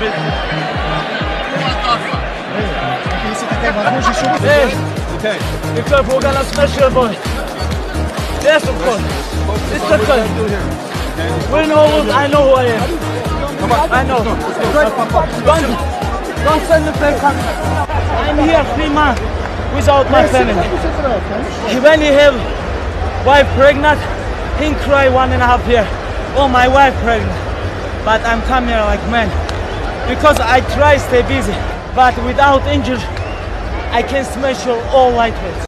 Yes, okay. Be careful, we're gonna smash your boy. Yes, of course. It's the first. We know, I know who I am. Come on, I know. Don't, don't send the plane back. I'm here three months without my family. When he have wife pregnant, he cry one and a half year. Oh, my wife pregnant. But I'm coming here like man. Because I try stay busy. But without injury, I can smash all lightweights.